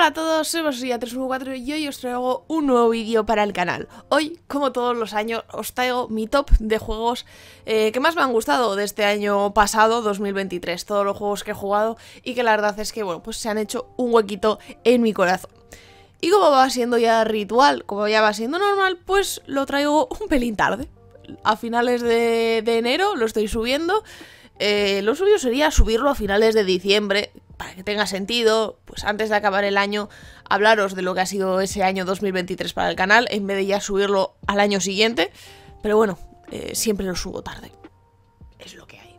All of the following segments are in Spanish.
Hola a todos, soy Basoria314 y hoy os traigo un nuevo vídeo para el canal. Hoy, como todos los años, os traigo mi top de juegos eh, que más me han gustado de este año pasado, 2023. Todos los juegos que he jugado y que la verdad es que, bueno, pues se han hecho un huequito en mi corazón. Y como va siendo ya ritual, como ya va siendo normal, pues lo traigo un pelín tarde. A finales de, enero lo estoy subiendo. Eh, lo suyo sería subirlo a finales de diciembre, para que tenga sentido, pues antes de acabar el año, hablaros de lo que ha sido ese año 2023 para el canal, en vez de ya subirlo al año siguiente. Pero bueno, eh, siempre lo subo tarde. Es lo que hay.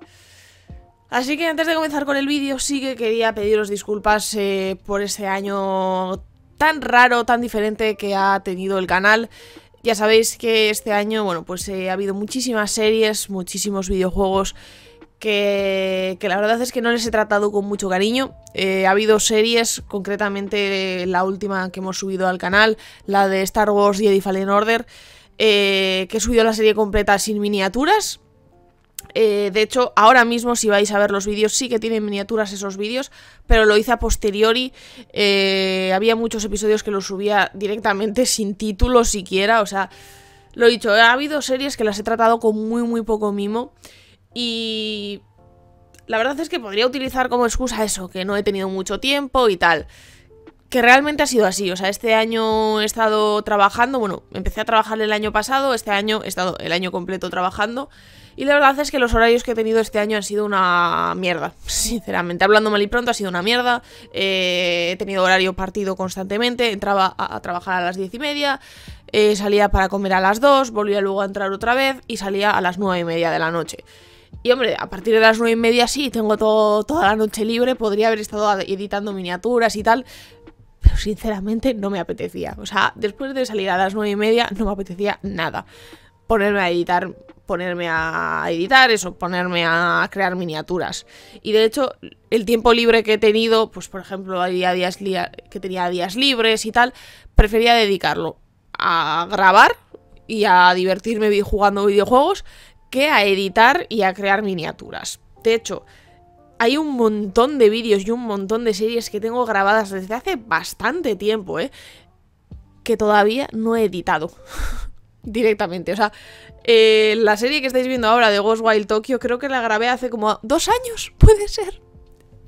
Así que antes de comenzar con el vídeo, sí que quería pediros disculpas eh, por ese año tan raro, tan diferente que ha tenido el canal. Ya sabéis que este año, bueno, pues eh, ha habido muchísimas series, muchísimos videojuegos que, la verdad es que no les he tratado con mucho cariño. Eh, ha habido series, concretamente la última que hemos subido al canal, la de Star Wars Jedi Fallen Order, eh, que he subido la serie completa sin miniaturas. Eh, de hecho, ahora mismo si vais a ver los vídeos, sí que tienen miniaturas esos vídeos, pero lo hice a posteriori. había muchos episodios que los subía directamente sin título siquiera, o sea, lo he dicho, ha habido series que las he tratado con muy muy poco mimo. Y la verdad es que podría utilizar como excusa eso, que no he tenido mucho tiempo y tal. Que realmente ha sido así, o sea, este año he estado trabajando, bueno, empecé a trabajar el año pasado, este año he estado el año completo trabajando. Y la verdad es que los horarios que he tenido este año han sido una mierda, sinceramente, hablando mal y pronto ha sido una mierda, eh, he tenido horario partido constantemente, entraba a, trabajar a las diez y media, eh, salía para comer a las dos, volvía luego a entrar otra vez y salía a las nueve y media de la noche. Y hombre, a partir de las nueve y media sí, tengo todo, toda la noche libre, podría haber estado editando miniaturas y tal, pero sinceramente no me apetecía. O sea, después de salir a las nueve y media no me apetecía nada. Ponerme a editar, ponerme a editar, eso, ponerme a crear miniaturas. Y de hecho, el tiempo libre que he tenido, pues por ejemplo, había días que tenía días libres y tal, prefería dedicarlo a grabar y a divertirme jugando videojuegos que a editar y a crear miniaturas. De hecho, hay un montón de vídeos y un montón de series que tengo grabadas desde hace bastante tiempo, ¿eh? Que todavía no he editado. Directamente, o sea, eh, la serie que estáis viendo ahora de Ghost Wild Tokyo creo que la grabé hace como dos años, puede ser.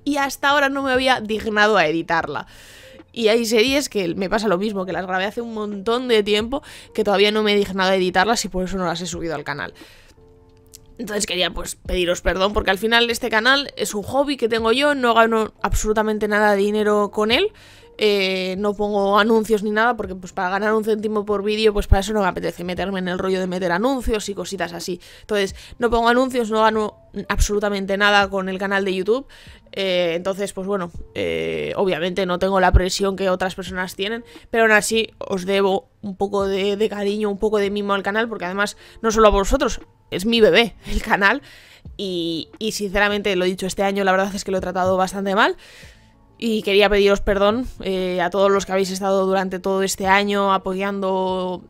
Y hasta ahora no me había dignado a editarla. Y hay series que me pasa lo mismo, que las grabé hace un montón de tiempo, que todavía no me he dignado a editarlas y por eso no las he subido al canal. Entonces quería pues pediros perdón porque al final este canal es un hobby que tengo yo, no gano absolutamente nada de dinero con él. Eh, no pongo anuncios ni nada porque pues para ganar un céntimo por vídeo pues para eso no me apetece meterme en el rollo de meter anuncios y cositas así. Entonces no pongo anuncios, no gano absolutamente nada con el canal de YouTube. Eh, entonces pues bueno, eh, obviamente no tengo la presión que otras personas tienen, pero aún así os debo un poco de, de cariño, un poco de mimo al canal porque además no solo a vosotros, es mi bebé, el canal. Y, sinceramente, lo he dicho este año, la verdad es que lo he tratado bastante mal. Y quería pediros perdón eh, a todos los que habéis estado durante todo este año apoyando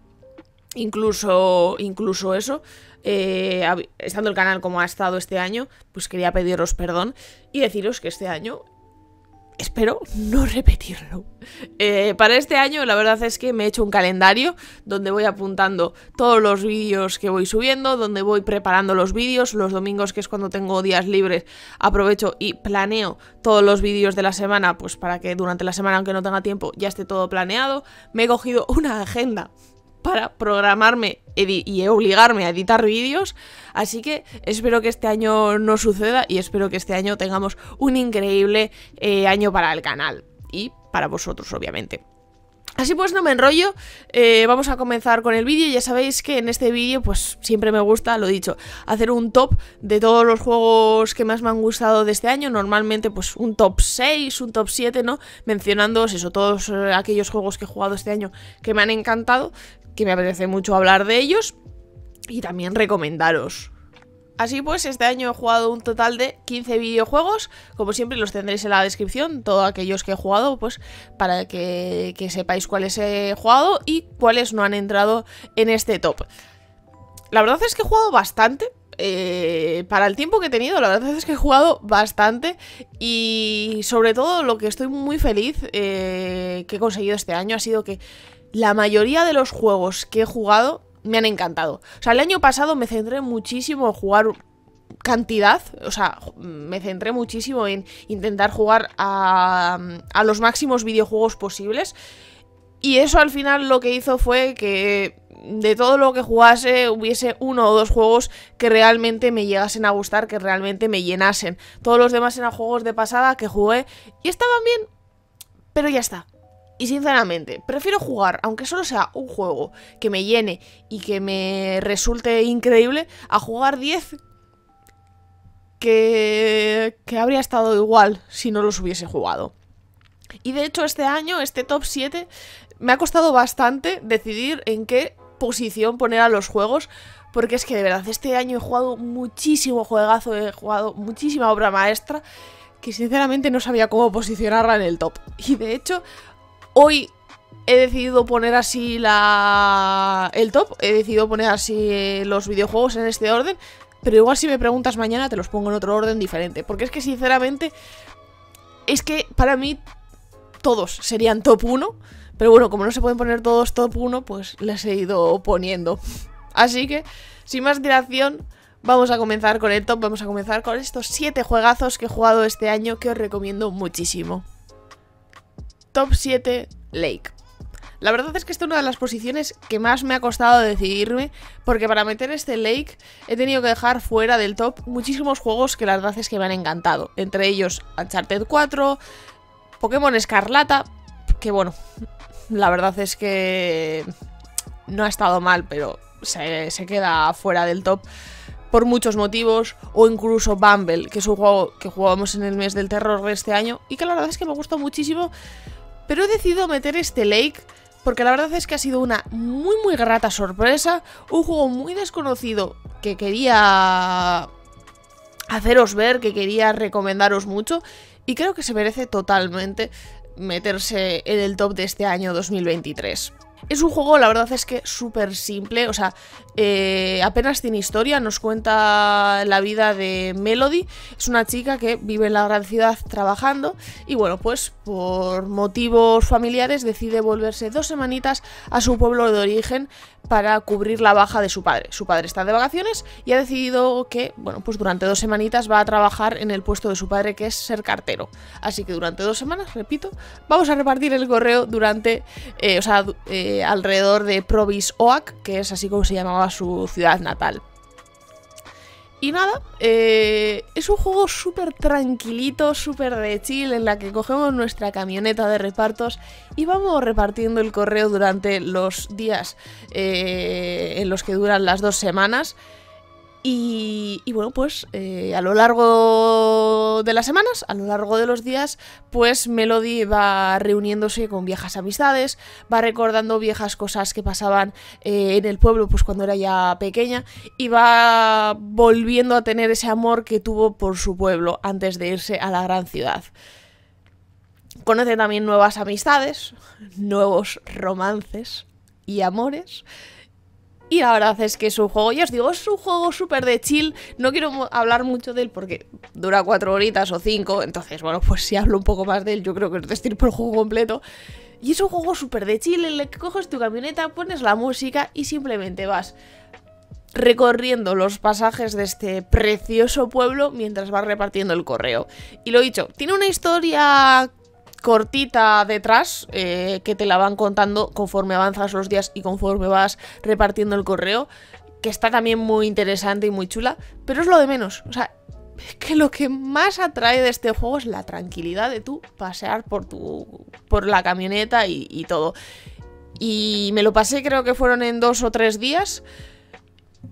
incluso, incluso eso. Eh, estando el canal como ha estado este año, pues quería pediros perdón y deciros que este año espero no repetirlo. Eh, para este año la verdad es que me he hecho un calendario donde voy apuntando todos los vídeos que voy subiendo, donde voy preparando los vídeos, los domingos que es cuando tengo días libres aprovecho y planeo todos los vídeos de la semana, pues para que durante la semana aunque no tenga tiempo ya esté todo planeado. Me he cogido una agenda para programarme y obligarme a editar vídeos. Así que espero que este año no suceda y espero que este año tengamos un increíble eh, año para el canal y para vosotros, obviamente. Así pues no me enrollo, eh, vamos a comenzar con el vídeo, ya sabéis que en este vídeo pues siempre me gusta, lo dicho, hacer un top de todos los juegos que más me han gustado de este año, normalmente pues un top 6, un top 7, ¿no? Mencionándoos eso, todos eh, aquellos juegos que he jugado este año que me han encantado, que me apetece mucho hablar de ellos y también recomendaros. Así pues, este año he jugado un total de 15 videojuegos, como siempre los tendréis en la descripción, todos aquellos que he jugado, pues para que, sepáis cuáles he jugado y cuáles no han entrado en este top. La verdad es que he jugado bastante, eh, para el tiempo que he tenido, la verdad es que he jugado bastante y sobre todo lo que estoy muy feliz eh, que he conseguido este año ha sido que la mayoría de los juegos que he jugado me han encantado. O sea, el año pasado me centré muchísimo en jugar cantidad, o sea, me centré muchísimo en intentar jugar a, a los máximos videojuegos posibles. Y eso al final lo que hizo fue que de todo lo que jugase hubiese uno o dos juegos que realmente me llegasen a gustar, que realmente me llenasen. Todos los demás eran juegos de pasada que jugué y estaban bien, pero ya está. Y sinceramente, prefiero jugar, aunque solo sea un juego que me llene y que me resulte increíble, a jugar 10 que, que habría estado igual si no los hubiese jugado. Y de hecho este año, este top 7, me ha costado bastante decidir en qué posición poner a los juegos. Porque es que de verdad, este año he jugado muchísimo juegazo, he jugado muchísima obra maestra. Que sinceramente no sabía cómo posicionarla en el top. Y de hecho, hoy he decidido poner así la... el top. He decidido poner así los videojuegos en este orden. Pero igual si me preguntas mañana te los pongo en otro orden diferente. Porque es que sinceramente... Es que para mí todos serían top 1. Pero bueno, como no se pueden poner todos top 1, pues les he ido poniendo. Así que, sin más dilación, vamos a comenzar con el top. Vamos a comenzar con estos 7 juegazos que he jugado este año que os recomiendo muchísimo. Top 7 Lake. La verdad es que esta es una de las posiciones que más me ha costado decidirme, porque para meter este Lake he tenido que dejar fuera del top muchísimos juegos que la verdad es que me han encantado. Entre ellos Uncharted 4, Pokémon Escarlata, que bueno, la verdad es que no ha estado mal, pero se, queda fuera del top por muchos motivos, o incluso Bumble, que es un juego que jugamos en el mes del terror de este año, y que la verdad es que me gustó muchísimo, pero he decidido meter este Lake porque la verdad es que ha sido una muy muy grata sorpresa, un juego muy desconocido que quería haceros ver, que quería recomendaros mucho, y creo que se merece totalmente meterse en el top de este año 2023. Es un juego, la verdad es que súper simple, o sea, eh, apenas tiene historia, nos cuenta la vida de Melody, es una chica que vive en la gran ciudad trabajando y bueno, pues por motivos familiares decide volverse dos semanitas a su pueblo de origen para cubrir la baja de su padre. Su padre está de vacaciones y ha decidido que, bueno, pues durante dos semanitas va a trabajar en el puesto de su padre que es ser cartero. Así que durante dos semanas, repito, vamos a repartir el correo durante, eh, o sea, eh, alrededor de Provis Oak, que es así como se llamaba su ciudad natal. Y nada, eh, es un juego súper tranquilito, súper de chill, en la que cogemos nuestra camioneta de repartos y vamos repartiendo el correo durante los días eh, en los que duran las dos semanas. Y, bueno, pues eh, a lo largo de las semanas, a lo largo de los días, pues Melody va reuniéndose con viejas amistades, va recordando viejas cosas que pasaban eh, en el pueblo pues cuando era ya pequeña y va volviendo a tener ese amor que tuvo por su pueblo antes de irse a la gran ciudad. Conoce también nuevas amistades, nuevos romances y amores y la verdad es que es un juego, ya os digo, es un juego súper de chill. No quiero hablar mucho de él porque dura cuatro horitas o cinco. Entonces, bueno, pues si hablo un poco más de él, yo creo que es por el juego completo. Y es un juego súper de chill en el que coges tu camioneta, pones la música y simplemente vas recorriendo los pasajes de este precioso pueblo mientras vas repartiendo el correo. Y lo dicho, tiene una historia cortita detrás eh, que te la van contando conforme avanzas los días y conforme vas repartiendo el correo, que está también muy interesante y muy chula, pero es lo de menos. O sea, que lo que más atrae de este juego es la tranquilidad de tú pasear por tu por la camioneta y, y todo. Y me lo pasé, creo que fueron en dos o tres días.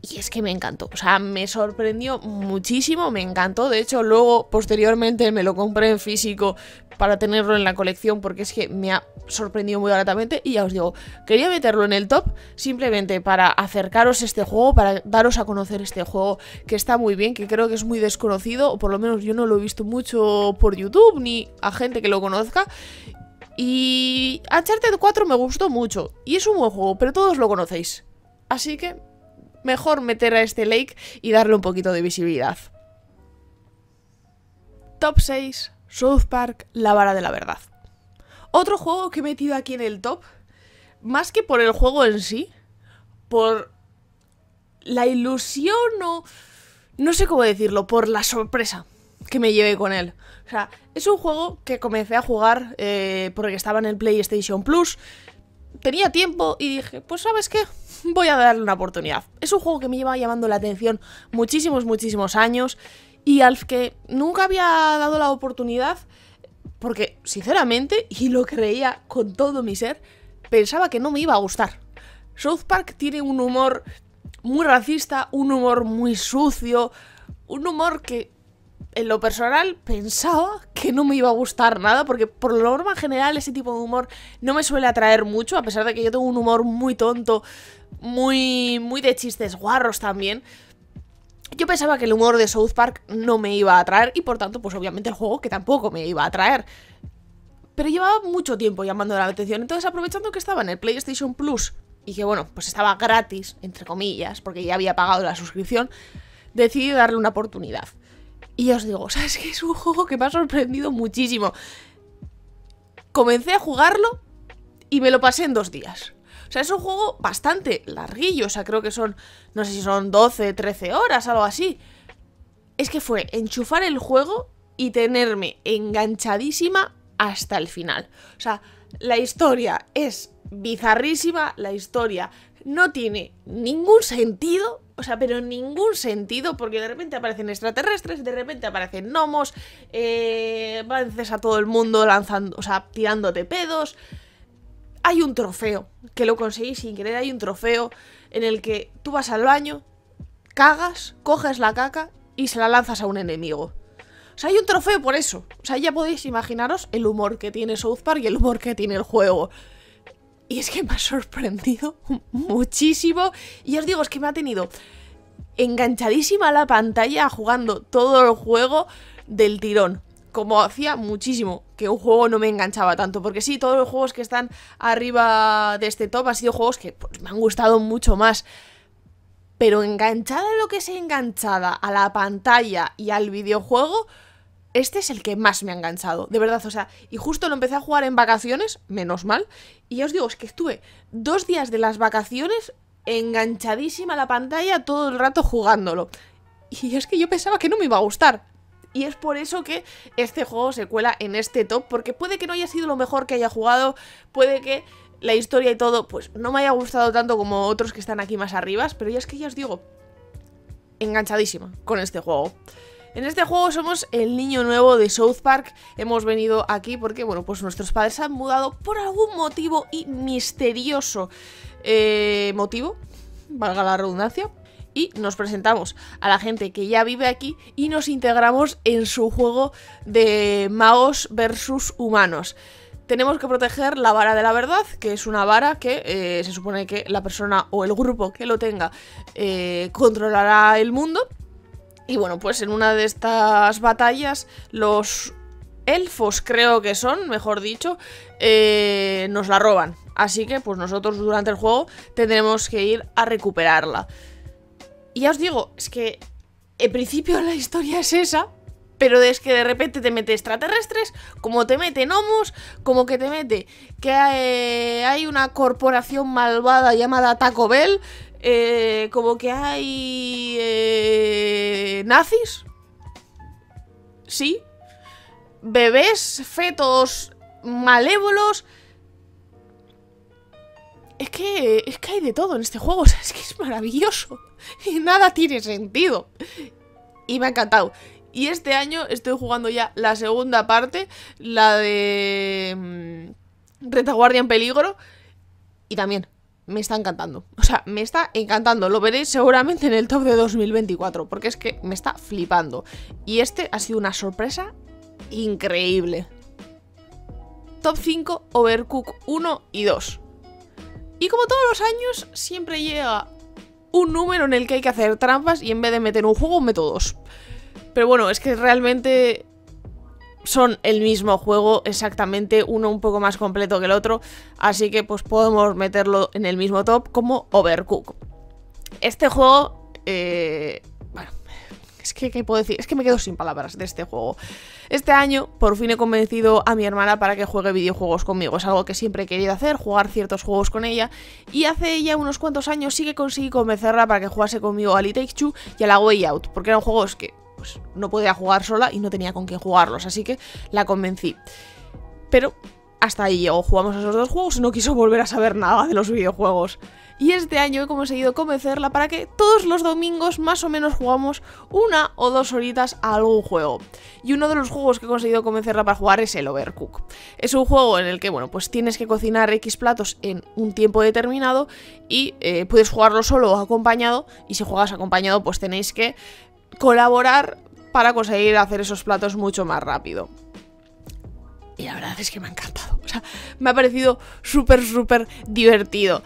Y es que me encantó, o sea, me sorprendió muchísimo, me encantó. De hecho, luego, posteriormente, me lo compré en físico para tenerlo en la colección porque es que me ha sorprendido muy gratamente. Y ya os digo, quería meterlo en el top simplemente para acercaros este juego, para daros a conocer este juego que está muy bien, que creo que es muy desconocido, o por lo menos yo no lo he visto mucho por YouTube ni a gente que lo conozca. Y Uncharted 4 me gustó mucho y es un buen juego, pero todos lo conocéis. Así que mejor meter a este Lake y darle un poquito de visibilidad. Top 6, South Park, La Vara de la Verdad. Otro juego que he metido aquí en el top, más que por el juego en sí, por la ilusión o... no sé cómo decirlo, por la sorpresa que me llevé con él. O sea, es un juego que comencé a jugar eh, porque estaba en el PlayStation Plus. Tenía tiempo y dije, pues sabes qué, voy a darle una oportunidad. Es un juego que me lleva llamando la atención muchísimos, muchísimos años y al que nunca había dado la oportunidad porque, sinceramente, y lo creía con todo mi ser, pensaba que no me iba a gustar. South Park tiene un humor muy racista, un humor muy sucio, un humor que en lo personal pensaba que no me iba a gustar nada, porque por lo norma general ese tipo de humor no me suele atraer mucho, a pesar de que yo tengo un humor muy tonto, muy, muy de chistes guarros también. Yo pensaba que el humor de South Park no me iba a atraer y por tanto, pues obviamente el juego que tampoco me iba a atraer. Pero llevaba mucho tiempo llamando la atención, entonces aprovechando que estaba en el PlayStation Plus y que bueno, pues estaba gratis, entre comillas, porque ya había pagado la suscripción, decidí darle una oportunidad. Y os digo, ¿sabes qué? Es un juego que me ha sorprendido muchísimo. Comencé a jugarlo y me lo pasé en dos días. O sea, es un juego bastante larguillo. O sea, creo que son, no sé si son 12, 13 horas, algo así. Es que fue enchufar el juego y tenerme enganchadísima hasta el final. O sea, la historia es bizarrísima, la historia no tiene ningún sentido, o sea, pero ningún sentido, porque de repente aparecen extraterrestres, de repente aparecen gnomos, eh, a todo el mundo lanzando, o sea, tirándote pedos. Hay un trofeo, que lo conseguí sin querer, hay un trofeo en el que tú vas al baño, cagas, coges la caca y se la lanzas a un enemigo. O sea, hay un trofeo por eso. O sea, ya podéis imaginaros el humor que tiene South Park y el humor que tiene el juego. Y es que me ha sorprendido muchísimo. Y os digo, es que me ha tenido enganchadísima la pantalla jugando todo el juego del tirón. Como hacía muchísimo que un juego no me enganchaba tanto. Porque sí, todos los juegos que están arriba de este top han sido juegos que pues, me han gustado mucho más. Pero enganchada lo que sea enganchada a la pantalla y al videojuego, este es el que más me ha enganchado, de verdad, o sea, y justo lo empecé a jugar en vacaciones, menos mal, y ya os digo, es que estuve dos días de las vacaciones enganchadísima a la pantalla todo el rato jugándolo. Y es que yo pensaba que no me iba a gustar. Y es por eso que este juego se cuela en este top, porque puede que no haya sido lo mejor que haya jugado, puede que la historia y todo, pues no me haya gustado tanto como otros que están aquí más arriba, pero ya es que ya os digo, enganchadísima con este juego. En este juego somos el niño nuevo de South Park. Hemos venido aquí porque, bueno, pues nuestros padres se han mudado por algún motivo y misterioso eh, motivo, valga la redundancia. Y nos presentamos a la gente que ya vive aquí y nos integramos en su juego de magos versus humanos tenemos que proteger la vara de la verdad, que es una vara que eh, se supone que la persona o el grupo que lo tenga eh, controlará el mundo. Y bueno, pues en una de estas batallas los elfos creo que son, mejor dicho, eh, nos la roban. Así que pues nosotros durante el juego tendremos que ir a recuperarla. Y ya os digo, es que en principio la historia es esa, pero es que de repente te mete extraterrestres, como te mete gnomos, como que te mete que hay, hay una corporación malvada llamada Taco Bell, eh, como que hay eh, nazis. Sí. Bebés, fetos malévolos. Es que, es que hay de todo en este juego. O sea, es que es maravilloso. Y nada tiene sentido. Y me ha encantado. Y este año estoy jugando ya la segunda parte, la de mm, Retaguardia en peligro. Y también me está encantando. O sea, me está encantando. Lo veréis seguramente en el top de 2024, porque es que me está flipando. Y este ha sido una sorpresa increíble. Top 5, Overcook 1 y 2. Y como todos los años, siempre llega un número en el que hay que hacer trampas y en vez de meter un juego, meto dos. Pero bueno, es que realmente son el mismo juego exactamente, uno un poco más completo que el otro, así que pues podemos meterlo en el mismo top como Overcook. Este juego... Eh, bueno, es que, ¿qué puedo decir? Es que me quedo sin palabras de este juego. Este año, por fin he convencido a mi hermana para que juegue videojuegos conmigo. Es algo que siempre he querido hacer, jugar ciertos juegos con ella. Y hace ya unos cuantos años sí que conseguí convencerla para que jugase conmigo a Two y a la Way Out. Porque eran juegos que pues, no podía jugar sola y no tenía con quién jugarlos. Así que la convencí. Pero hasta ahí llegó. Jugamos esos dos juegos y no quiso volver a saber nada de los videojuegos. Y este año he conseguido convencerla para que todos los domingos más o menos jugamos una o dos horitas a algún juego. Y uno de los juegos que he conseguido convencerla para jugar es el Overcook. Es un juego en el que, bueno, pues tienes que cocinar X platos en un tiempo determinado y eh, puedes jugarlo solo o acompañado. Y si juegas acompañado, pues tenéis que colaborar para conseguir hacer esos platos mucho más rápido. Y la verdad es que me ha encantado. O sea, me ha parecido súper, súper divertido.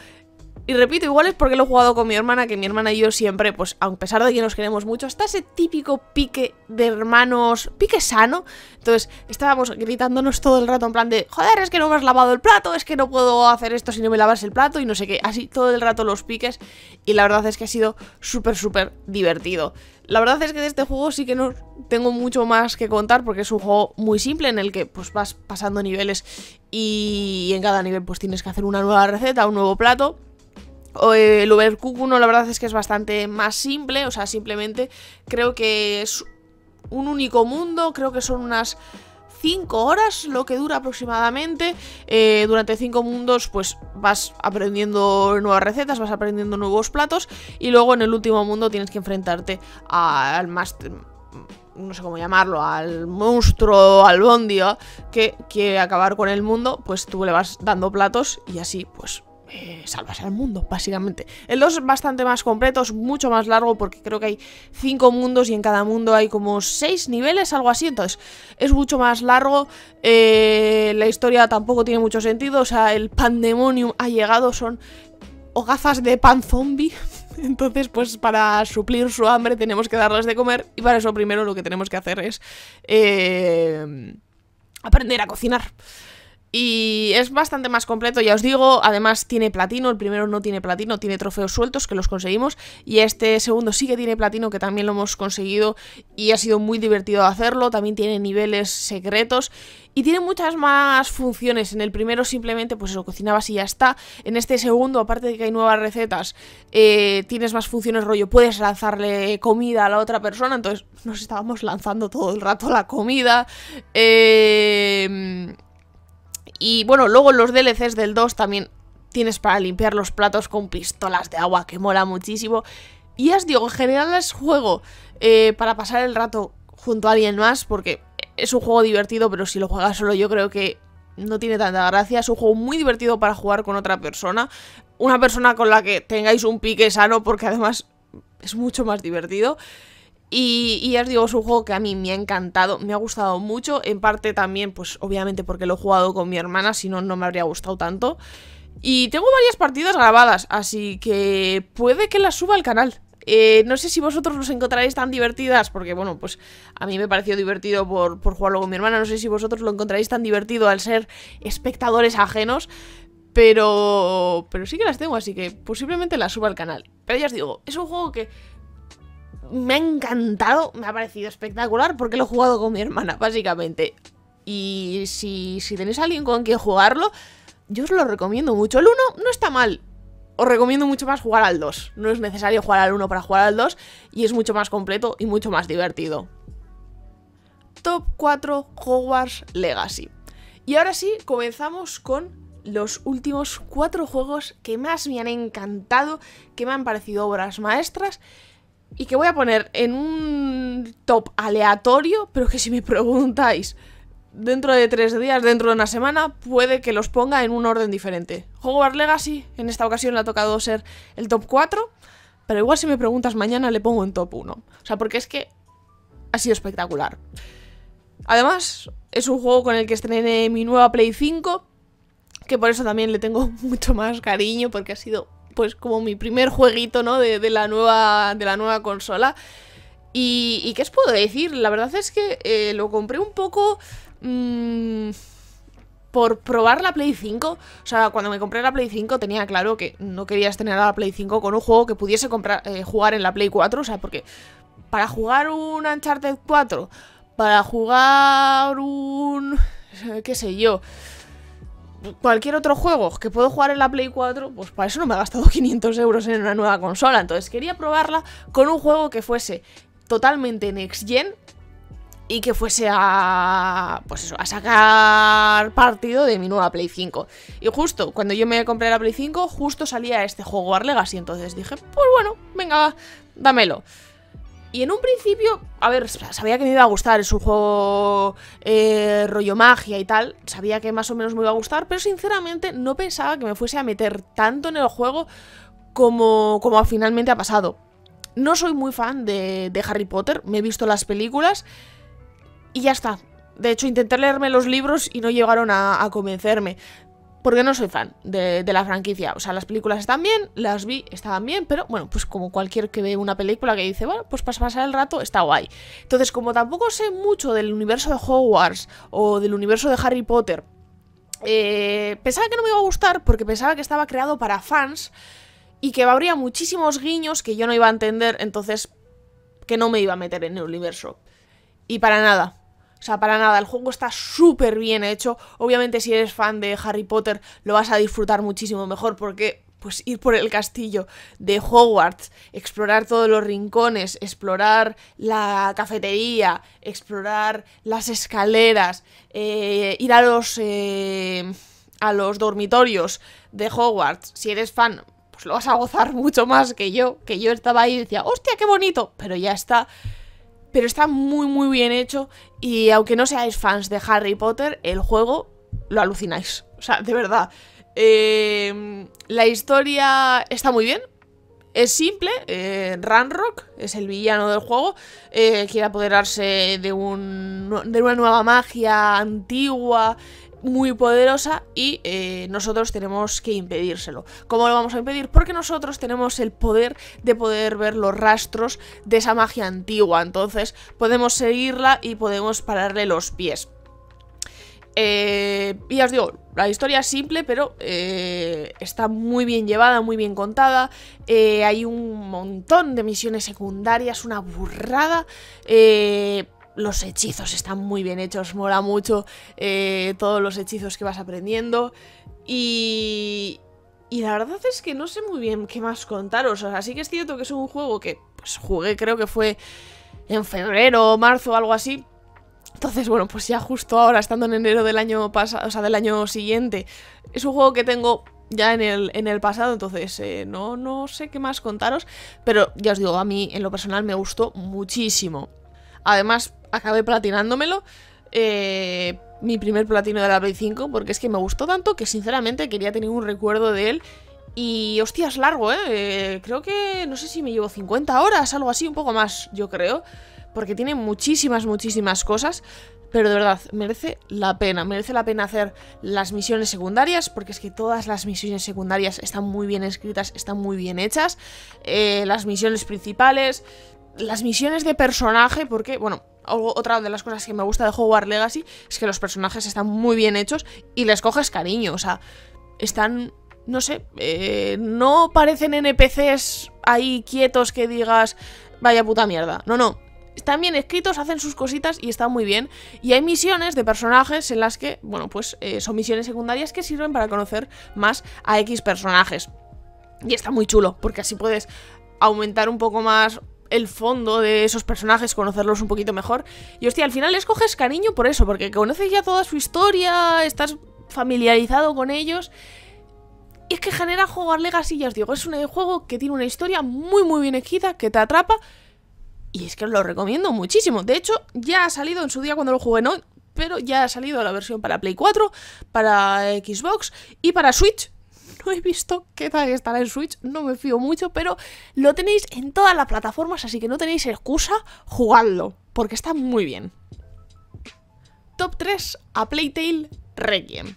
Y repito, igual es porque lo he jugado con mi hermana, que mi hermana y yo siempre, pues a pesar de que nos queremos mucho, está ese típico pique de hermanos, pique sano. Entonces estábamos gritándonos todo el rato en plan de, joder, es que no me has lavado el plato, es que no puedo hacer esto si no me lavas el plato y no sé qué. Así todo el rato los piques y la verdad es que ha sido súper, súper divertido. La verdad es que de este juego sí que no tengo mucho más que contar porque es un juego muy simple en el que pues vas pasando niveles y en cada nivel pues tienes que hacer una nueva receta, un nuevo plato. El Overcook 1 la verdad es que es bastante más simple, o sea, simplemente creo que es un único mundo, creo que son unas 5 horas lo que dura aproximadamente. Eh, durante 5 mundos pues vas aprendiendo nuevas recetas, vas aprendiendo nuevos platos y luego en el último mundo tienes que enfrentarte al más no sé cómo llamarlo, al monstruo, al bondio que quiere acabar con el mundo, pues tú le vas dando platos y así pues eh, salvas al mundo, básicamente. El 2 es bastante más completo, es mucho más largo porque creo que hay 5 mundos y en cada mundo hay como 6 niveles, algo así. Entonces, es mucho más largo. Eh, la historia tampoco tiene mucho sentido. O sea, el pandemonium ha llegado, son hogazas de pan zombie. Entonces, pues para suplir su hambre tenemos que darles de comer. Y para eso primero lo que tenemos que hacer es eh, aprender a cocinar. Y es bastante más completo, ya os digo, además tiene platino, el primero no tiene platino, tiene trofeos sueltos que los conseguimos y este segundo sí que tiene platino que también lo hemos conseguido y ha sido muy divertido hacerlo, también tiene niveles secretos y tiene muchas más funciones. En el primero simplemente, pues eso, cocinabas y ya está. En este segundo, aparte de que hay nuevas recetas, eh, tienes más funciones rollo. Puedes lanzarle comida a la otra persona. Entonces nos estábamos lanzando todo el rato la comida. Eh, y bueno, luego los DLCs del 2 también tienes para limpiar los platos con pistolas de agua, que mola muchísimo. Y ya os digo, en general es juego eh, para pasar el rato junto a alguien más, porque es un juego divertido, pero si lo juegas solo yo creo que no tiene tanta gracia. Es un juego muy divertido para jugar con otra persona. Una persona con la que tengáis un pique sano, porque además es mucho más divertido. Y, ya os digo, es un juego que a mí me ha encantado, me ha gustado mucho, en parte también, pues obviamente porque lo he jugado con mi hermana, si no, no me habría gustado tanto. Y tengo varias partidas grabadas, así que puede que las suba al canal. Eh, no sé si vosotros los encontraréis tan divertidas, porque bueno, pues a mí me pareció divertido por, por jugarlo con mi hermana, no sé si vosotros lo encontraréis tan divertido al ser espectadores ajenos, pero, pero sí que las tengo, así que posiblemente las suba al canal. Pero ya os digo, es un juego que me ha encantado, me ha parecido espectacular porque lo he jugado con mi hermana, básicamente. Y si, si tenéis a alguien con quien jugarlo, yo os lo recomiendo mucho. El 1 no está mal. Os recomiendo mucho más jugar al 2. No es necesario jugar al 1 para jugar al 2 y es mucho más completo y mucho más divertido. Top 4 Hogwarts Legacy. Y ahora sí, comenzamos con los últimos 4 juegos que más me han encantado, que me han parecido obras maestras y que voy a poner en un top aleatorio, pero que si me preguntáis dentro de tres días, dentro de una semana, puede que los ponga en un orden diferente. Hogwarts Legacy, en esta ocasión le ha tocado ser el top 4, pero igual si me preguntas mañana le pongo en top 1. O sea, porque es que ha sido espectacular. Además, es un juego con el que estrené mi nueva Play 5, que por eso también le tengo mucho más cariño, porque ha sido pues como mi primer jueguito, ¿no? De, la, nueva, de la nueva consola. Y, qué os puedo decir? La verdad es que eh, lo compré un poco... Mm, por probar la Play 5. O sea, cuando me compré la Play 5 tenía claro que no querías tener la Play 5 con un juego que pudiese comprar, eh, jugar en la Play 4. O sea, porque para jugar un Uncharted 4, para jugar un... qué sé yo cualquier otro juego que puedo jugar en la Play 4, pues para eso no me ha gastado 500 euros en una nueva consola. Entonces quería probarla con un juego que fuese totalmente next gen y que fuese a pues eso, a sacar partido de mi nueva Play 5. Y justo cuando yo me compré la Play 5, justo salía este juego War Legacy, entonces dije, pues bueno, venga, dámelo. Y en un principio, a ver, sabía que me iba a gustar, es un juego eh, rollo magia y tal, sabía que más o menos me iba a gustar, pero sinceramente no pensaba que me fuese a meter tanto en el juego como, como finalmente ha pasado. No soy muy fan de, de Harry Potter, me he visto las películas y ya está. De hecho, intenté leerme los libros y no llegaron a, convencerme. Porque no soy fan de, la franquicia. O sea, las películas están bien, las vi, estaban bien, pero bueno, pues como cualquier que ve una película que dice, bueno, pues para pasar el rato está guay. Entonces, como tampoco sé mucho del universo de Hogwarts o del universo de Harry Potter, eh, pensaba que no me iba a gustar porque pensaba que estaba creado para fans y que habría muchísimos guiños que yo no iba a entender, entonces que no me iba a meter en el universo. Y para nada. O sea, para nada, el juego está súper bien hecho. Obviamente si eres fan de Harry Potter lo vas a disfrutar muchísimo mejor porque pues ir por el castillo de Hogwarts, explorar todos los rincones, explorar la cafetería, explorar las escaleras, eh, ir a los, eh, a los dormitorios de Hogwarts, si eres fan, pues lo vas a gozar mucho más que yo, que yo estaba ahí y decía, hostia, qué bonito, pero ya está pero está muy muy bien hecho y aunque no seáis fans de Harry Potter, el juego lo alucináis. O sea, de verdad. Em, la historia está muy bien. Es simple, eh, Ranrock es el villano del juego, eh, quiere apoderarse de, un, de una nueva magia antigua muy poderosa y eh, nosotros tenemos que impedírselo. ¿Cómo lo vamos a impedir? Porque nosotros tenemos el poder de poder ver los rastros de esa magia antigua, entonces podemos seguirla y podemos pararle los pies. Eh, y os digo, la historia es simple, pero eh, está muy bien llevada, muy bien contada. hay un montón de misiones secundarias, una burrada los hechizos están muy bien hechos, mola mucho eh, todos los hechizos que vas aprendiendo. Y, y la verdad es que no sé muy bien qué más contaros. O sea, que es cierto que es un juego que pues, jugué, creo que fue en febrero o marzo o algo así. Entonces, bueno, pues ya justo ahora, estando en enero del año pasado, o sea, del año siguiente, es un juego que tengo ya en el, en el pasado, entonces eh, no, no sé qué más contaros, pero ya os digo, a mí en lo personal me gustó muchísimo. Además, acabé platinándomelo. Eh, mi primer platino de la Play 5, porque es que me gustó tanto que sinceramente quería tener un recuerdo de él. Y hostia, es largo, ¿eh? ¿eh? Creo que, no sé si me llevo 50 horas, algo así, un poco más, yo creo. Porque tiene muchísimas, muchísimas cosas. Pero de verdad, merece la pena. Merece la pena hacer las misiones secundarias, porque es que todas las misiones secundarias están muy bien escritas, están muy bien hechas. Eh, las misiones principales, las misiones de personaje, porque, bueno, otra de las cosas que me gusta de Hogwarts Legacy es que los personajes están muy bien hechos y les coges cariño, o sea, están, no sé, eh, no parecen NPCs ahí quietos que digas, vaya puta mierda, no, no. Están bien escritos, hacen sus cositas y están muy bien. Y hay misiones de personajes en las que, bueno, pues eh, son misiones secundarias que sirven para conocer más a X personajes. Y está muy chulo, porque así puedes aumentar un poco más el fondo de esos personajes, conocerlos un poquito mejor. Y hostia, al final les coges cariño por eso, porque conoces ya toda su historia, estás familiarizado con ellos. Y es que genera jugar Legacy, ya os digo, es un juego que tiene una historia muy muy bien escrita, que te atrapa. Y es que os lo recomiendo muchísimo. De hecho, ya ha salido en su día cuando lo jugué, ¿no? Pero ya ha salido la versión para Play 4, para Xbox y para Switch no he visto qué tal estará en Switch, no me fío mucho, pero lo tenéis en todas las plataformas, así que no tenéis excusa, jugadlo, porque está muy bien. Top 3 a Playtale Requiem.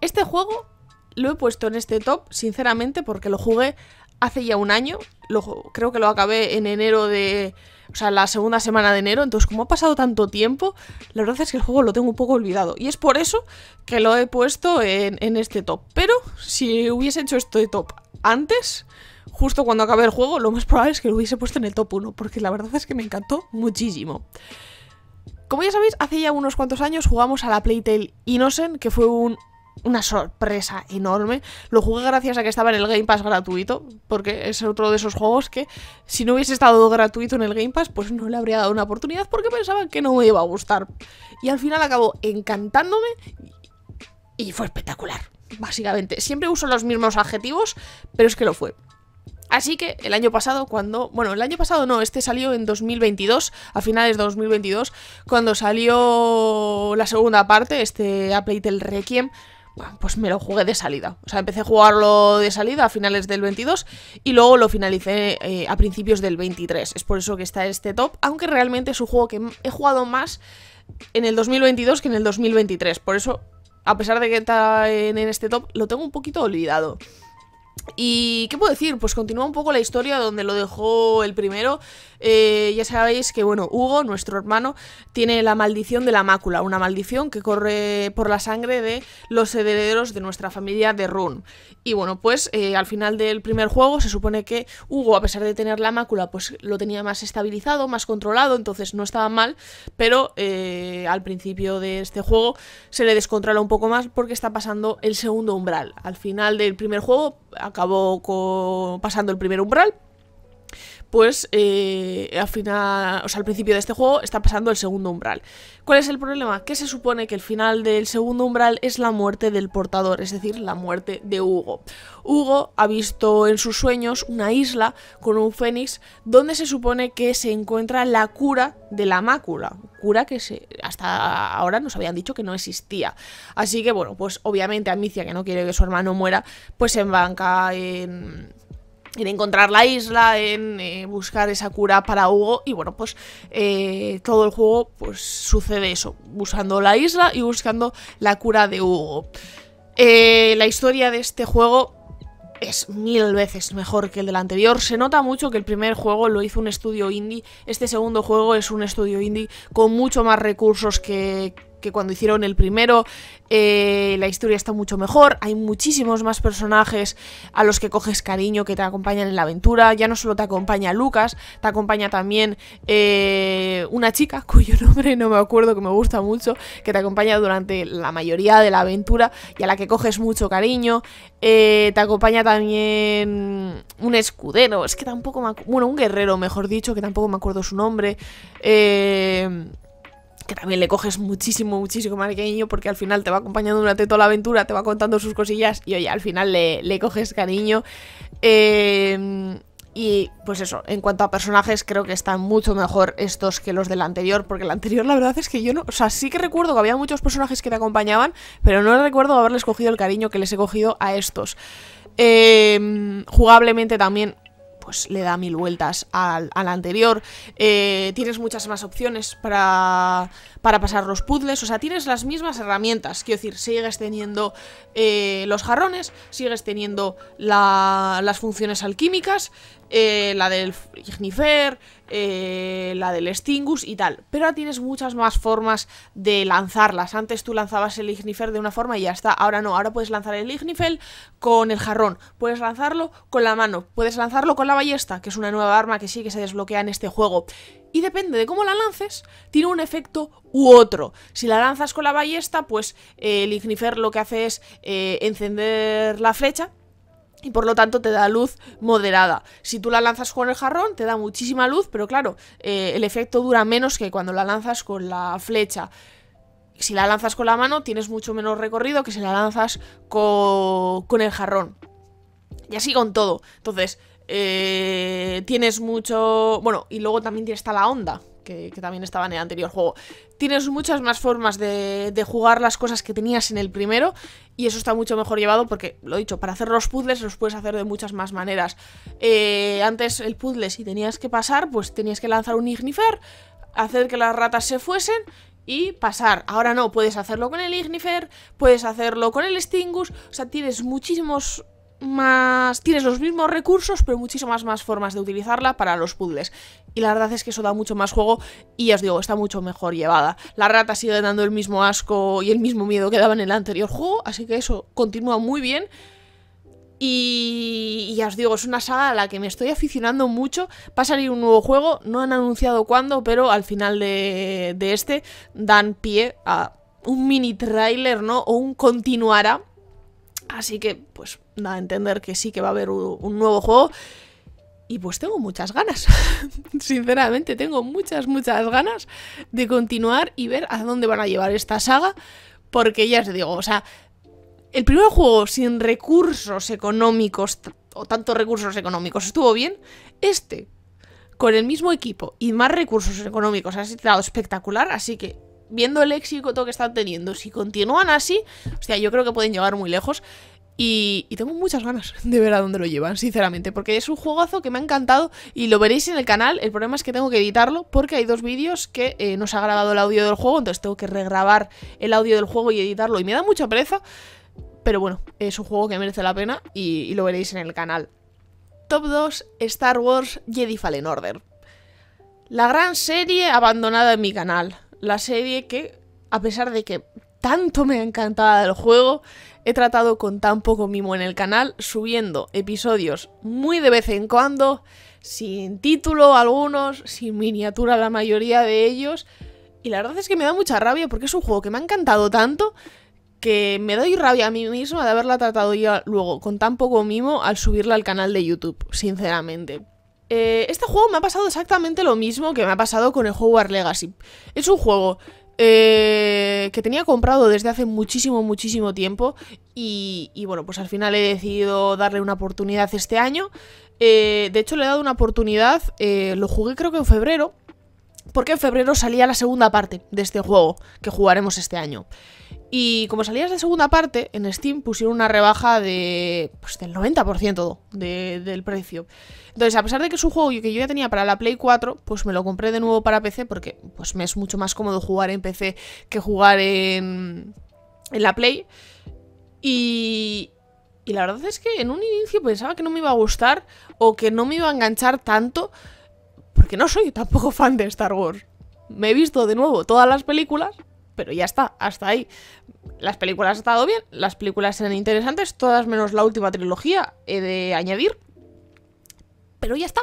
Este juego lo he puesto en este top, sinceramente, porque lo jugué hace ya un año, lo, creo que lo acabé en enero de... O sea, la segunda semana de enero, entonces como ha pasado tanto tiempo, la verdad es que el juego lo tengo un poco olvidado. Y es por eso que lo he puesto en, en este top. Pero si hubiese hecho este top antes, justo cuando acabé el juego, lo más probable es que lo hubiese puesto en el top 1, porque la verdad es que me encantó muchísimo. Como ya sabéis, hace ya unos cuantos años jugamos a la Playtale Innocent, que fue un una sorpresa enorme. Lo jugué gracias a que estaba en el Game Pass gratuito, porque es otro de esos juegos que si no hubiese estado gratuito en el Game Pass, pues no le habría dado una oportunidad porque pensaba que no me iba a gustar. Y al final acabó encantándome y fue espectacular, básicamente. Siempre uso los mismos adjetivos, pero es que lo fue. Así que el año pasado, cuando. Bueno, el año pasado no, este salió en 2022, a finales de 2022, cuando salió la segunda parte, este A Playtale Requiem pues me lo jugué de salida. O sea, empecé a jugarlo de salida a finales del 22 y luego lo finalicé eh, a principios del 23. Es por eso que está este top, aunque realmente es un juego que he jugado más en el 2022 que en el 2023. Por eso, a pesar de que está en este top, lo tengo un poquito olvidado. ¿Y qué puedo decir? Pues continúa un poco la historia donde lo dejó el primero. Eh, ya sabéis que, bueno, Hugo, nuestro hermano, tiene la maldición de la mácula, una maldición que corre por la sangre de los herederos de nuestra familia de Rune. Y bueno, pues eh, al final del primer juego se supone que Hugo, a pesar de tener la mácula, pues lo tenía más estabilizado, más controlado, entonces no estaba mal, pero eh, al principio de este juego se le descontrola un poco más porque está pasando el segundo umbral. Al final del primer juego acabó pasando el primer umbral pues eh, al final, o sea, al principio de este juego está pasando el segundo umbral. ¿Cuál es el problema? Que se supone que el final del segundo umbral es la muerte del portador, es decir, la muerte de Hugo. Hugo ha visto en sus sueños una isla con un fénix donde se supone que se encuentra la cura de la mácula, cura que hasta ahora nos habían dicho que no existía. Así que bueno, pues obviamente Amicia, que no quiere que su hermano muera, pues se embanca en en encontrar la isla, en eh, buscar esa cura para Hugo y bueno, pues eh, todo el juego pues sucede eso, buscando la isla y buscando la cura de Hugo. Eh, la historia de este juego es mil veces mejor que el del anterior. Se nota mucho que el primer juego lo hizo un estudio indie. Este segundo juego es un estudio indie con mucho más recursos que, que cuando hicieron el primero. Eh, la historia está mucho mejor, hay muchísimos más personajes a los que coges cariño que te acompañan en la aventura. Ya no solo te acompaña Lucas, te acompaña también eh, una chica cuyo nombre no me acuerdo que me gusta mucho, que te acompaña durante la mayoría de la aventura y a la que coges mucho cariño. Eh, te acompaña también un escudero, es que tampoco me Bueno, un guerrero, mejor dicho, que tampoco me acuerdo su nombre. Eh que también le coges muchísimo, muchísimo cariño porque al final te va acompañando durante toda la aventura, te va contando sus cosillas y oye, al final le, coges cariño. Em, y pues eso, en cuanto a personajes, creo que están mucho mejor estos que los del anterior, porque el anterior la verdad es que yo no, o sea, sí que recuerdo que había muchos personajes que te acompañaban, pero no recuerdo haberles cogido el cariño que les he cogido a estos. Em, jugablemente también pues le da mil vueltas al, anterior. Eh, tienes muchas más opciones para, para, pasar los puzzles. O sea, tienes las mismas herramientas. Quiero decir, sigues teniendo eh, los jarrones, sigues teniendo las funciones alquímicas, eh, la del Ignifer, eh, la del Stingus y tal. Pero ahora tienes muchas más formas de lanzarlas. Antes tú lanzabas el Ignifer de una forma y ya está. Ahora no, ahora puedes lanzar el Ignifel con el jarrón. Puedes lanzarlo con la mano. Puedes lanzarlo con la ballesta, que es una nueva arma que sí que se desbloquea en este juego. Y depende de cómo la lances, tiene un efecto u otro. Si la lanzas con la ballesta, pues eh, el Ignifer lo que hace es encender la flecha y por lo tanto te da luz moderada. Si tú la lanzas con el jarrón, te da muchísima luz, pero claro, eh, el efecto dura menos que cuando la lanzas con la flecha. Si la lanzas con la mano, tienes mucho menos recorrido que si la lanzas con, con el jarrón. Y así con todo. Entonces, eh, tienes mucho... Bueno, y luego también está la onda, que, también estaba en el anterior juego. Tienes muchas más formas de, jugar las cosas que tenías en el primero y eso está mucho mejor llevado porque, lo he dicho, para hacer los puzzles los puedes hacer de muchas más maneras. Eh, antes el puzzle, si tenías que pasar, pues tenías que lanzar un Ignifer, hacer que las ratas se fuesen y pasar. Ahora no, puedes hacerlo con el Ignifer, puedes hacerlo con el Stingus, o sea, tienes muchísimos más... Tienes los mismos recursos, pero muchísimas más formas de utilizarla para los puzzles. Y la verdad es que eso da mucho más juego y ya os digo, está mucho mejor llevada. La rata sigue dando el mismo asco y el mismo miedo que daba en el anterior juego, así que eso continúa muy bien. Y, ya os digo, es una saga a la que me estoy aficionando mucho. Va a salir un nuevo juego, no han anunciado cuándo, pero al final de, de este dan pie a un mini trailer, ¿no? O un continuará. Así que, pues, da a entender que sí que va a haber un, nuevo juego. Y pues tengo muchas ganas. Sinceramente, tengo muchas, muchas ganas de continuar y ver a dónde van a llevar esta saga. Porque ya os digo, o sea, el primer juego sin recursos económicos, o tantos recursos económicos, estuvo bien. Este, con el mismo equipo y más recursos económicos, ha sido espectacular. Así que, viendo el éxito que están teniendo, si continúan así, o sea, yo creo que pueden llegar muy lejos. Y, tengo muchas ganas de ver a dónde lo llevan, sinceramente, porque es un juegazo que me ha encantado y lo veréis en el canal. El problema es que tengo que editarlo porque hay dos vídeos que eh, no se ha grabado el audio del juego, entonces tengo que regrabar el audio del juego y editarlo y me da mucha pereza. Pero bueno, es un juego que merece la pena y, lo veréis en el canal. Top 2, Star Wars Jedi Fallen Order. La gran serie abandonada en mi canal. La serie que, a pesar de que tanto me ha encantado el juego, he tratado con tan poco mimo en el canal, subiendo episodios muy de vez en cuando, sin título algunos, sin miniatura la mayoría de ellos. Y la verdad es que me da mucha rabia porque es un juego que me ha encantado tanto que me doy rabia a mí misma de haberla tratado ya luego con tan poco mimo al subirla al canal de YouTube, sinceramente. Eh, este juego me ha pasado exactamente lo mismo que me ha pasado con el War Legacy. Es un juego eh, que tenía comprado desde hace muchísimo, muchísimo tiempo y, bueno, pues al final he decidido darle una oportunidad este año. Eh, de hecho, le he dado una oportunidad, lo jugué creo que en febrero, porque en febrero salía la segunda parte de este juego que jugaremos este año. Y como salías de segunda parte, en Steam pusieron una rebaja de pues, del 90% del precio. Entonces, a pesar de que es un juego que yo ya tenía para la Play 4, pues me lo compré de nuevo para PC porque pues, me es mucho más cómodo jugar en PC que jugar en, en la Play. Y, y la verdad es que en un inicio pensaba que no me iba a gustar o que no me iba a enganchar tanto porque no soy tampoco fan de Star Wars. Me he visto de nuevo todas las películas, pero ya está, hasta ahí. Las películas han estado bien, las películas eran interesantes, todas menos la última trilogía he de añadir. Pero ya está.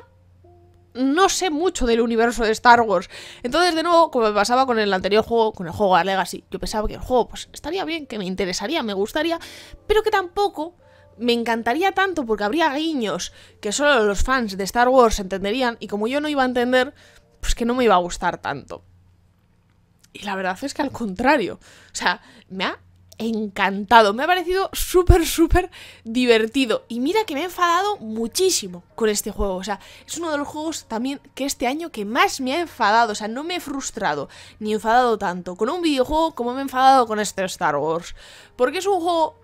No sé mucho del universo de Star Wars. Entonces, de nuevo, como me pasaba con el anterior juego, con el juego de Legacy, yo pensaba que el juego pues, estaría bien, que me interesaría, me gustaría, pero que tampoco me encantaría tanto porque habría guiños que solo los fans de Star Wars entenderían y como yo no iba a entender, pues que no me iba a gustar tanto. Y la verdad es que al contrario, o sea, me ha encantado, me ha parecido súper, súper divertido. Y mira que me he enfadado muchísimo con este juego, o sea, es uno de los juegos también que este año que más me ha enfadado, o sea, no me he frustrado ni enfadado tanto con un videojuego como me he enfadado con este Star Wars. Porque es un juego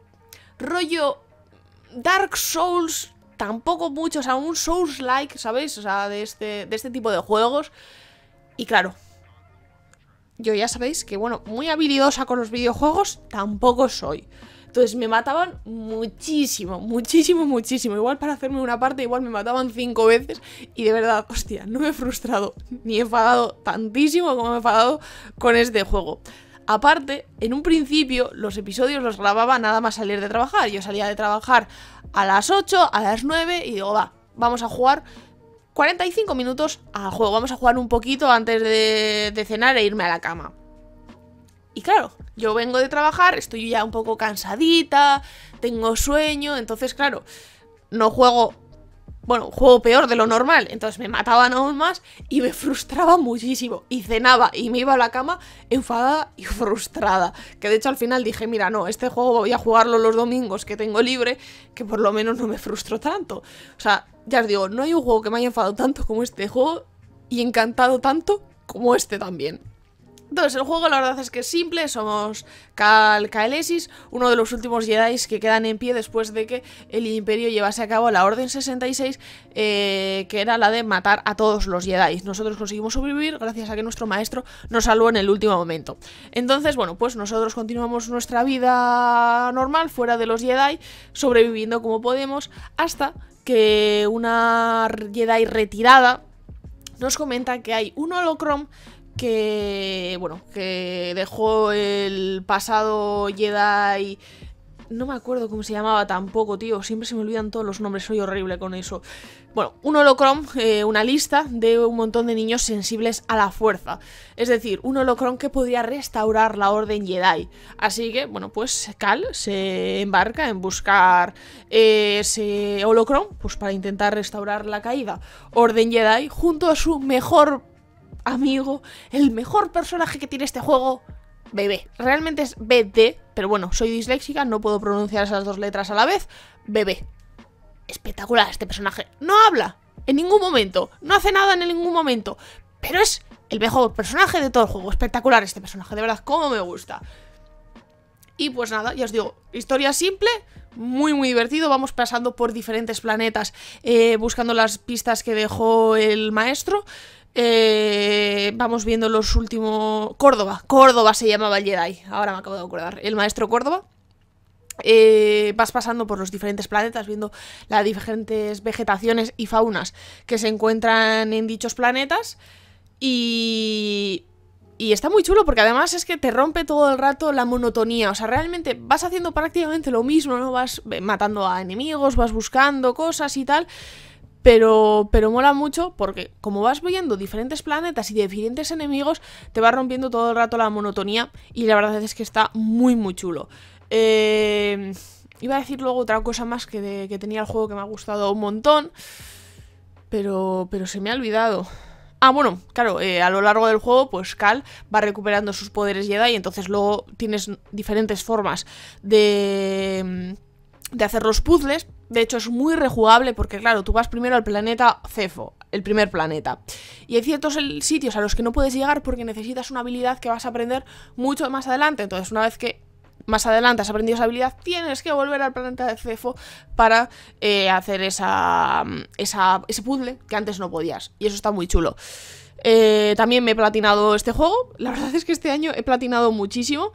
rollo Dark Souls tampoco mucho, o sea, un Souls-like, ¿sabéis? O sea, de este, de este tipo de juegos. Y claro, yo ya sabéis que, bueno, muy habilidosa con los videojuegos tampoco soy. Entonces me mataban muchísimo, muchísimo, muchísimo. Igual para hacerme una parte, igual me mataban cinco veces. Y de verdad, hostia, no me he frustrado ni he enfadado tantísimo como me he enfadado con este juego. Aparte, en un principio los episodios los grababa nada más salir de trabajar. Yo salía de trabajar a las 8, a las 9 y digo, va, vamos a jugar 45 minutos al juego. Vamos a jugar un poquito antes de, de cenar e irme a la cama. Y claro, yo vengo de trabajar, estoy ya un poco cansadita, tengo sueño, entonces claro, no juego bueno, juego peor de lo normal. Entonces me mataban aún más y me frustraba muchísimo. Y cenaba y me iba a la cama enfadada y frustrada. Que de hecho al final dije, mira, no, este juego voy a jugarlo los domingos que tengo libre, que por lo menos no me frustro tanto. O sea, ya os digo, no hay un juego que me haya enfadado tanto como este juego y encantado tanto como este también. Entonces, el juego la verdad es que es simple, somos Cal Kaelesis, uno de los últimos Jedi que quedan en pie después de que el Imperio llevase a cabo la Orden 66, eh, que era la de matar a todos los Jedi. Nosotros conseguimos sobrevivir gracias a que nuestro maestro nos salvó en el último momento. Entonces, bueno, pues nosotros continuamos nuestra vida normal fuera de los Jedi, sobreviviendo como podemos, hasta que una Jedi retirada nos comenta que hay un holocron que, bueno, que dejó el pasado Jedi... No me acuerdo cómo se llamaba tampoco, tío. Siempre se me olvidan todos los nombres, soy horrible con eso. Bueno, un holocron, eh, una lista de un montón de niños sensibles a la fuerza. Es decir, un holocron que podría restaurar la Orden Jedi. Así que, bueno, pues Cal se embarca en buscar eh, ese holocron pues para intentar restaurar la caída Orden Jedi junto a su mejor amigo, el mejor personaje que tiene este juego, bebé. Realmente es BD, pero bueno, soy disléxica, no puedo pronunciar esas dos letras a la vez. Bebé. Espectacular este personaje. No habla en ningún momento, no hace nada en ningún momento, pero es el mejor personaje de todo el juego. Espectacular este personaje, de verdad, cómo me gusta. Y pues nada, ya os digo, historia simple, muy muy divertido, vamos pasando por diferentes planetas eh, buscando las pistas que dejó el maestro. Eh, vamos viendo los últimos... Córdoba, Córdoba se llamaba el Jedi, ahora me acabo de acordar. El maestro Córdoba. Eh, vas pasando por los diferentes planetas, viendo las diferentes vegetaciones y faunas que se encuentran en dichos planetas. Y... Y está muy chulo porque además es que te rompe todo el rato la monotonía. O sea, realmente vas haciendo prácticamente lo mismo, ¿no? Vas matando a enemigos, vas buscando cosas y tal. Pero, pero mola mucho porque como vas viendo diferentes planetas y diferentes enemigos, te va rompiendo todo el rato la monotonía y la verdad es que está muy muy chulo. Eh, iba a decir luego otra cosa más que, que tenía el juego que me ha gustado un montón, pero, pero se me ha olvidado. Ah, bueno, claro, eh, a lo largo del juego, pues Cal va recuperando sus poderes Jedi y entonces luego tienes diferentes formas de, de hacer los puzzles, de hecho, es muy rejugable porque, claro, tú vas primero al planeta Cefo, el primer planeta. Y hay ciertos sitios a los que no puedes llegar porque necesitas una habilidad que vas a aprender mucho más adelante. Entonces, una vez que más adelante has aprendido esa habilidad, tienes que volver al planeta de Cefo para eh, hacer esa, esa, ese puzzle que antes no podías. Y eso está muy chulo. Eh, también me he platinado este juego. La verdad es que este año he platinado muchísimo.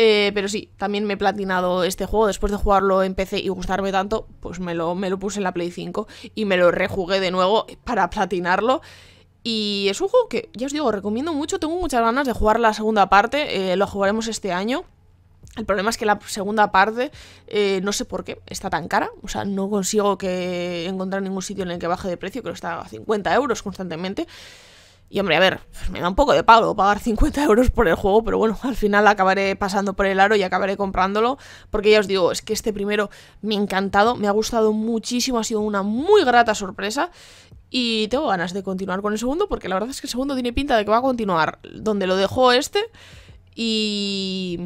Eh, pero sí, también me he platinado este juego. Después de jugarlo en PC y gustarme tanto, pues me lo, me lo puse en la Play 5 y me lo rejugué de nuevo para platinarlo. Y es un juego que, ya os digo, recomiendo mucho. Tengo muchas ganas de jugar la segunda parte. Eh, lo jugaremos este año. El problema es que la segunda parte, eh, no sé por qué, está tan cara. O sea, no consigo que encontrar ningún sitio en el que baje de precio. Creo que está a 50 euros constantemente. Y hombre, a ver, me da un poco de pago pagar 50 euros por el juego, pero bueno, al final acabaré pasando por el aro y acabaré comprándolo, porque ya os digo, es que este primero me ha encantado, me ha gustado muchísimo, ha sido una muy grata sorpresa y tengo ganas de continuar con el segundo, porque la verdad es que el segundo tiene pinta de que va a continuar donde lo dejó este y,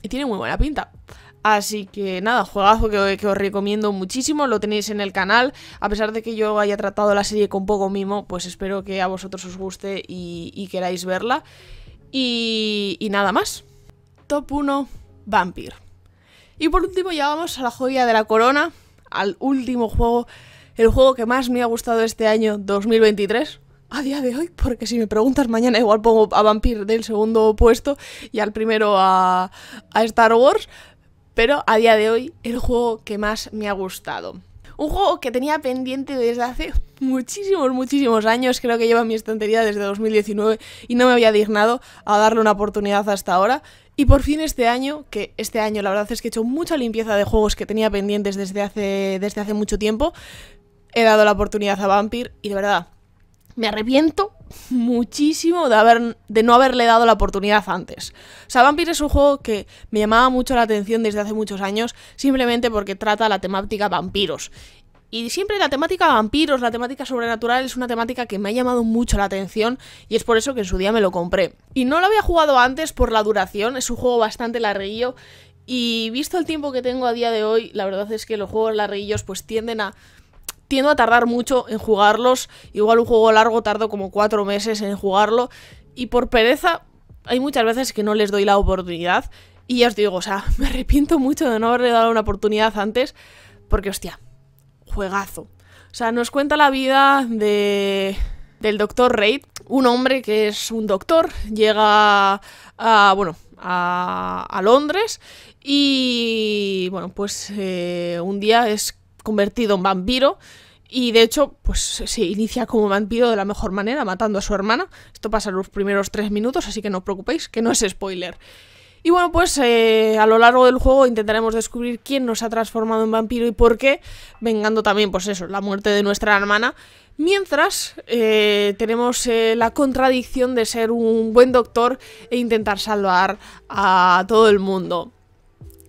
y tiene muy buena pinta. Así que nada, juegazo que, que, os recomiendo muchísimo, lo tenéis en el canal. A pesar de que yo haya tratado la serie con poco mimo, pues espero que a vosotros os guste y, queráis verla. Y, nada más. Top 1, Vampire. Y por último ya vamos a la joya de la corona, al último juego, el juego que más me ha gustado este año 2023 a día de hoy, porque si me preguntas mañana igual pongo a Vampire del segundo puesto y al primero a Star Wars, pero a día de hoy el juego que más me ha gustado. Un juego que tenía pendiente desde hace muchísimos, muchísimos años, creo que lleva mi estantería desde 2019 y no me había dignado a darle una oportunidad hasta ahora. Y por fin este año, que este año la verdad es que he hecho mucha limpieza de juegos que tenía pendientes desde hace, desde hace mucho tiempo, he dado la oportunidad a Vampire y de verdad, me arrepiento muchísimo de, haber, de no haberle dado la oportunidad antes. O sea, Vampire es un juego que me llamaba mucho la atención desde hace muchos años, simplemente porque trata la temática vampiros. Y siempre la temática vampiros, la temática sobrenatural es una temática que me ha llamado mucho la atención y es por eso que en su día me lo compré. Y no lo había jugado antes por la duración, es un juego bastante larguillo y visto el tiempo que tengo a día de hoy, la verdad es que los juegos larguillos pues tienden a tiendo a tardar mucho en jugarlos. Igual un juego largo tardo como cuatro meses en jugarlo. Y por pereza hay muchas veces que no les doy la oportunidad. Y ya os digo, o sea, me arrepiento mucho de no haberle dado una oportunidad antes. Porque, hostia, juegazo. O sea, nos cuenta la vida de del doctor Reid, un hombre que es un doctor, llega a, bueno, a, Londres y, bueno, pues eh, un día es convertido en vampiro y de hecho, pues se inicia como vampiro de la mejor manera, matando a su hermana. Esto pasa en los primeros tres minutos, así que no os preocupéis, que no es spoiler. Y bueno, pues eh, a lo largo del juego intentaremos descubrir quién nos ha transformado en vampiro y por qué, vengando también, pues eso, la muerte de nuestra hermana. Mientras eh, tenemos eh, la contradicción de ser un buen doctor e intentar salvar a todo el mundo.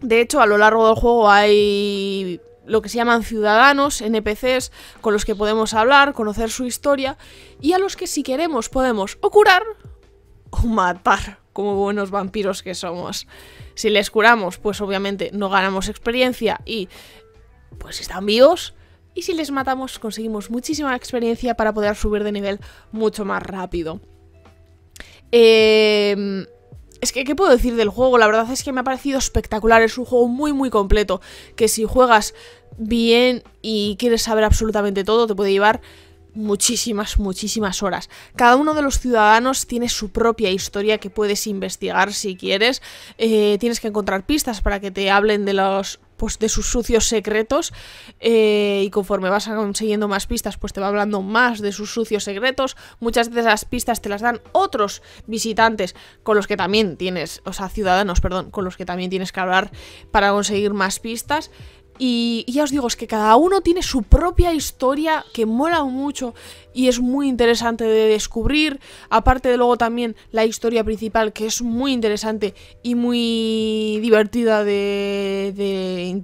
De hecho, a lo largo del juego hay lo que se llaman ciudadanos, NPCs, con los que podemos hablar, conocer su historia, y a los que si queremos podemos o curar o matar como buenos vampiros que somos. Si les curamos, pues obviamente no ganamos experiencia y pues están vivos. Y si les matamos, conseguimos muchísima experiencia para poder subir de nivel mucho más rápido. Eh, es que, ¿qué puedo decir del juego? La verdad es que me ha parecido espectacular. Es un juego muy, muy completo. Que si juegas bien y quieres saber absolutamente todo, te puede llevar muchísimas, muchísimas horas. Cada uno de los ciudadanos tiene su propia historia que puedes investigar si quieres. Eh, tienes que encontrar pistas para que te hablen de los pues de sus sucios secretos eh, y conforme vas consiguiendo más pistas pues te va hablando más de sus sucios secretos. Muchas de esas pistas te las dan otros visitantes con los que también tienes o sea ciudadanos perdón con los que también tienes que hablar para conseguir más pistas y, ya os digo, es que cada uno tiene su propia historia que mola mucho y es muy interesante de descubrir. Aparte de luego también la historia principal que es muy interesante y muy divertida de, de,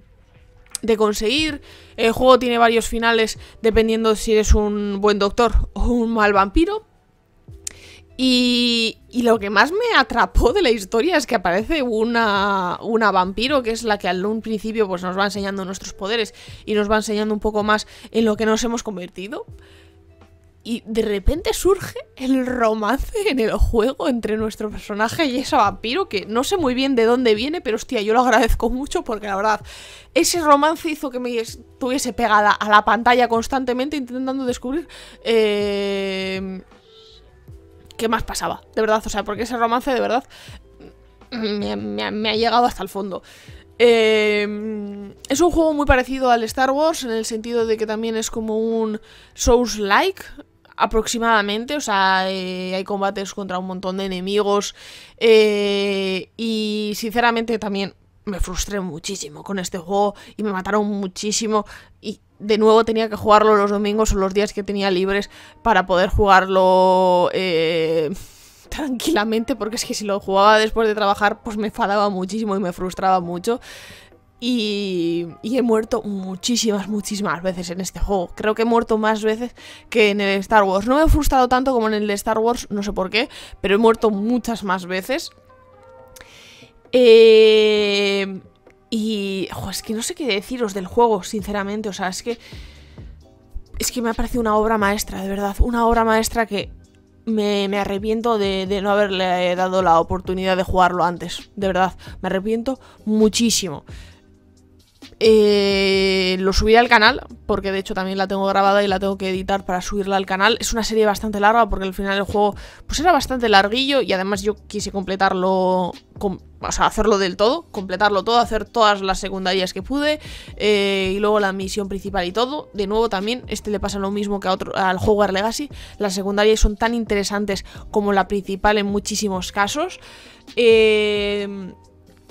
de conseguir. El juego tiene varios finales dependiendo si eres un buen doctor o un mal vampiro. Y, lo que más me atrapó de la historia es que aparece una, una vampiro, que es la que al principio pues, nos va enseñando nuestros poderes y nos va enseñando un poco más en lo que nos hemos convertido. Y de repente surge el romance en el juego entre nuestro personaje y esa vampiro, que no sé muy bien de dónde viene, pero hostia, yo lo agradezco mucho porque la verdad, ese romance hizo que me estuviese pegada a la pantalla constantemente intentando descubrir... Eh, ¿qué más pasaba? De verdad, o sea, porque ese romance de verdad me, ha llegado hasta el fondo. Eh, es un juego muy parecido al Star Wars en el sentido de que también es como un Souls-like aproximadamente, o sea, eh, hay combates contra un montón de enemigos eh, y sinceramente también me frustré muchísimo con este juego y me mataron muchísimo y de nuevo tenía que jugarlo los domingos o los días que tenía libres para poder jugarlo eh, tranquilamente, porque es que si lo jugaba después de trabajar, pues me enfadaba muchísimo y me frustraba mucho. Y, he muerto muchísimas, muchísimas veces en este juego. Creo que he muerto más veces que en el Star Wars. No me he frustrado tanto como en el Star Wars, no sé por qué, pero he muerto muchas más veces. Eh, y, es que no sé qué deciros del juego, sinceramente. O sea, es que. Es que me ha parecido una obra maestra, de verdad. Una obra maestra que me, arrepiento de, no haberle dado la oportunidad de jugarlo antes. De verdad, me arrepiento muchísimo. Eh, lo subiré al canal, porque de hecho también la tengo grabada y la tengo que editar para subirla al canal. Es una serie bastante larga porque al final el juego pues era bastante larguillo y además yo quise completarlo, o sea, hacerlo del todo, completarlo todo, hacer todas las secundarias que pude eh, y luego la misión principal y todo. De nuevo también, este le pasa lo mismo que a otro, al Hogwarts Legacy. Las secundarias son tan interesantes como la principal en muchísimos casos. Eh...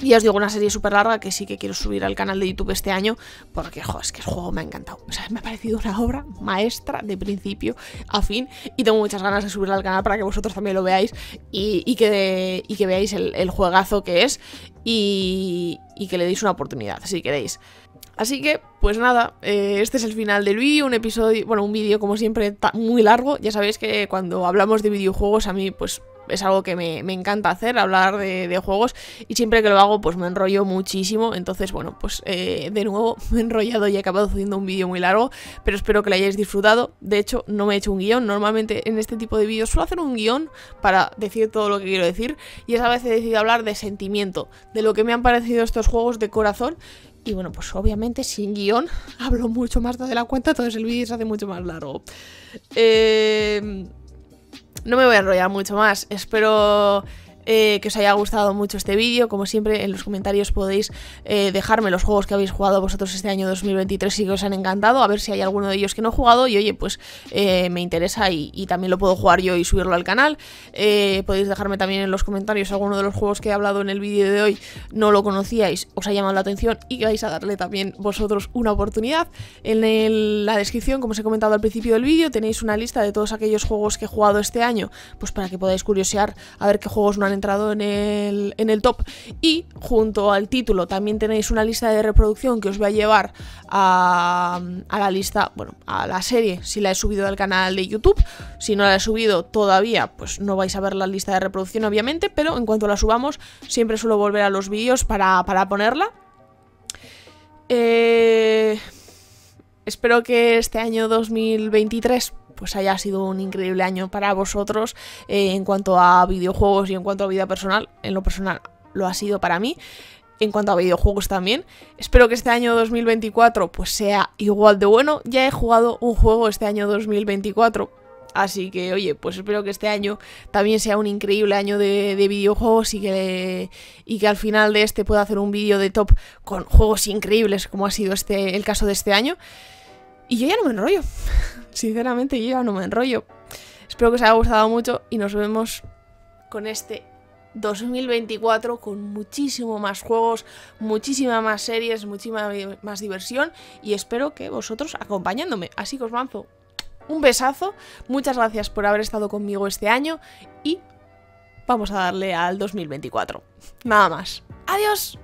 Y os digo, una serie súper larga que sí que quiero subir al canal de YouTube este año, porque, jo, es que el juego me ha encantado. O sea, me ha parecido una obra maestra de principio a fin. Y tengo muchas ganas de subirla al canal para que vosotros también lo veáis y, que, veáis el, juegazo que es y, que le deis una oportunidad, si queréis. Así que, pues nada, eh, este es el final del vídeo, un episodio, bueno, un vídeo como siempre muy largo. Ya sabéis que cuando hablamos de videojuegos a mí, pues es algo que me, encanta hacer, hablar de, juegos, y siempre que lo hago pues me enrollo muchísimo, entonces bueno, pues eh, de nuevo me he enrollado y he acabado haciendo un vídeo muy largo, pero espero que lo hayáis disfrutado, de hecho no me he hecho un guion, normalmente en este tipo de vídeos suelo hacer un guion para decir todo lo que quiero decir, y esa vez he decidido hablar de sentimiento, de lo que me han parecido estos juegos de corazón, y bueno, pues obviamente sin guion hablo mucho más de la cuenta, entonces el vídeo se hace mucho más largo. Eh, no me voy a enrollar mucho más. Espero eh, que os haya gustado mucho este vídeo. Como siempre, en los comentarios podéis eh, dejarme los juegos que habéis jugado vosotros este año 2023 y que os han encantado. A ver si hay alguno de ellos que no he jugado y oye, pues eh, me interesa y, también lo puedo jugar yo y subirlo al canal. podéis dejarme también en los comentarios alguno de los juegos que he hablado en el vídeo de hoy no lo conocíais, os ha llamado la atención y vais a darle también vosotros una oportunidad. En la descripción, como os he comentado al principio del vídeo, tenéis una lista de todos aquellos juegos que he jugado este año, pues para que podáis curiosear a ver qué juegos no han entrado en el, en el top. Y junto al título también tenéis una lista de reproducción que os va a llevar a, la lista, bueno, a la serie, si la he subido al canal de YouTube. Si no la he subido todavía, pues no vais a ver la lista de reproducción, obviamente, pero en cuanto la subamos, siempre suelo volver a los vídeos para, para ponerla. Eh, espero que este año 2023 pues haya sido un increíble año para vosotros eh, en cuanto a videojuegos y en cuanto a vida personal. En lo personal lo ha sido para mí. En cuanto a videojuegos también. Espero que este año 2024 pues sea igual de bueno. Ya he jugado un juego este año 2024. Así que, oye, pues espero que este año también sea un increíble año de, videojuegos y que, y que al final de este pueda hacer un vídeo de top con juegos increíbles como ha sido este, el caso de este año. Y yo ya no me enrollo. Sinceramente, yo ya no me enrollo. Espero que os haya gustado mucho y nos vemos con este 2024 con muchísimo más juegos, muchísima más series, muchísima más diversión y espero que vosotros acompañándome. Así que os lanzo un besazo, muchas gracias por haber estado conmigo este año y vamos a darle al 2024. Nada más. Adiós.